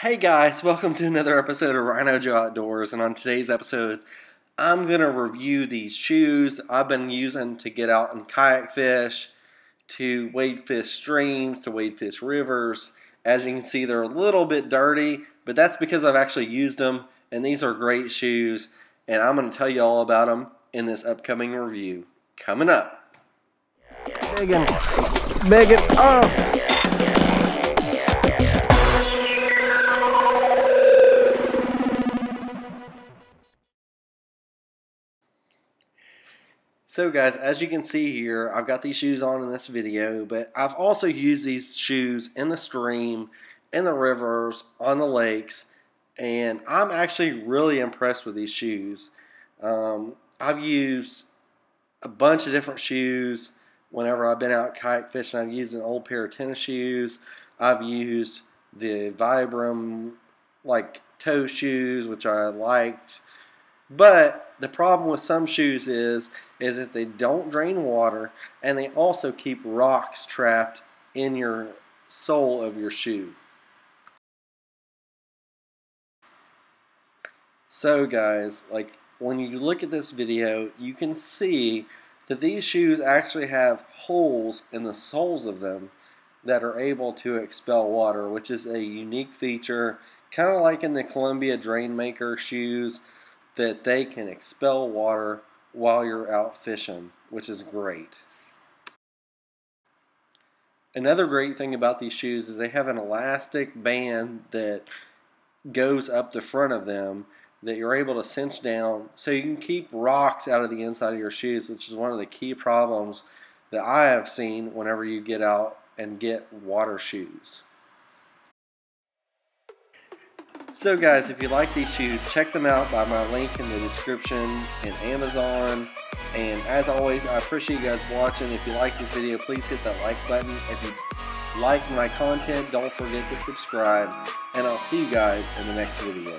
Hey guys, welcome to another episode of Rhino Joe Outdoors. And on today's episode, I'm going to review these shoes I've been using to get out and kayak fish, to wade fish streams, to wade fish rivers. As you can see, they're a little bit dirty, but that's because I've actually used them. And these are great shoes. And I'm going to tell you all about them in this upcoming review. Coming up. Megan, Megan, oh! So guys, as you can see here, I've got these shoes on in this video, but I've also used these shoes in the stream, in the rivers, on the lakes, and I'm actually really impressed with these shoes. Um, I've used a bunch of different shoes whenever I've been out kayak fishing. I've used an old pair of tennis shoes. I've used the Vibram like toe shoes, which I liked. But the problem with some shoes is is that they don't drain water and they also keep rocks trapped in your sole of your shoe. So guys, like when you look at this video, you can see that these shoes actually have holes in the soles of them that are able to expel water, which is a unique feature, kind of like in the Columbia Drainmaker shoes that they can expel water while you're out fishing, which is great. Another great thing about these shoes is they have an elastic band that goes up the front of them that you're able to cinch down so you can keep rocks out of the inside of your shoes, which is one of the key problems that I have seen whenever you get out and get water shoes. So guys, if you like these shoes, check them out by my link in the description in Amazon. And as always, I appreciate you guys watching. If you like this video, please hit that like button. If you like my content, don't forget to subscribe. And I'll see you guys in the next video.